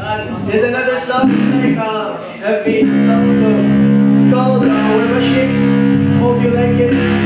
There's another song, it's like uh, heavy stuff, so it's called uh, We're Machine. Hope you like it.